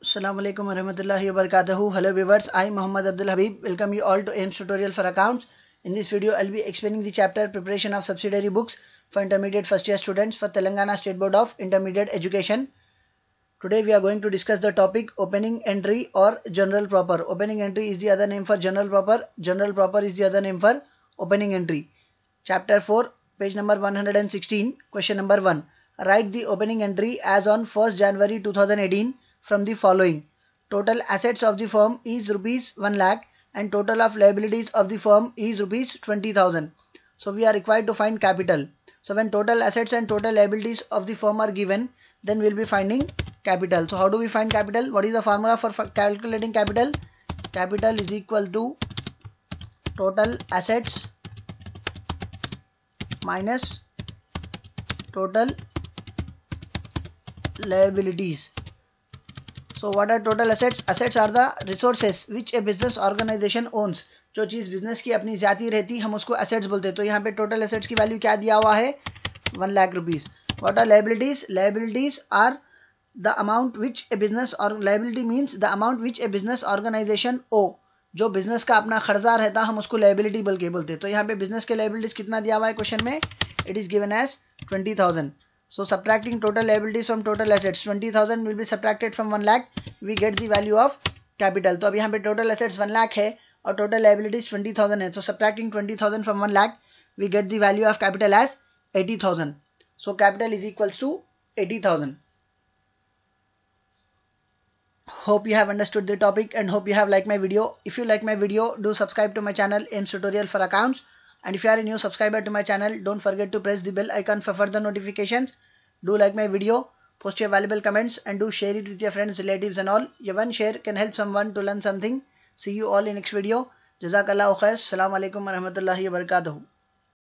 Assalamu alaikum warahmatullahi wabarakatuh. Hello viewers, I am Muhammad Abdul Habib. Welcome you all to AIMS tutorial for accounts. In this video, I'll be explaining the chapter preparation of subsidiary books for intermediate first year students for Telangana State Board of Intermediate Education. Today we are going to discuss the topic opening entry or journal proper. Opening entry is the other name for journal proper. Journal proper is the other name for opening entry. Chapter 4, page number 116, question number 1. Write the opening entry as on 1st January 2018 from the following. Total assets of the firm is rupees 1 lakh and total of liabilities of the firm is rupees 20,000. So we are required to find capital. So when total assets and total liabilities of the firm are given, then we'll be finding capital. So how do we find capital? What is the formula for calculating capital? Capital is equal to total assets minus total liabilities. So, what are total assets? Assets are the resources which a business organization owns. जो चीज़ business की अपनी ज़्यादा रहती, हम उसको assets बोलते हैं। तो यहाँ पे टोटल एसेट्स की वैल्यू क्या दिया हुआ है? One lakh rupees what are liabilities liabilities are the amount which a business और liability means the amount which a business organisation ओ जो बिज़नेस का अपना खर्चा रहता, हम उसको लाइबिलिटी बोल के बोलते हैं। तो यहाँ पे बिज़नेस के लाइबिलिटीज कितना दिया हुआ है क्वेश्चन में? It is given as twenty thousand So subtracting total liabilities from total assets 20,000 will be subtracted from 1 lakh we get the value of capital. तो अब यहाँ पे total assets 1 lakh है और total liabilities 20,000 है. So subtracting 20,000 from 1 lakh we get the value of capital as 80,000. So capital is equals to 80,000. Hope you have understood the topic and hope you have liked my video. If you like my video, do subscribe to my channel AIMS Tutorial for Accounts. And if you are a new subscriber to my channel, don't forget to press the bell icon for further notifications. Do like my video, post your valuable comments and do share it with your friends, relatives and all. Your one share can help someone to learn something. See you all in next video. Jazakallah khair. Assalamu alaikum wa rahmatullahi wa barakatuh.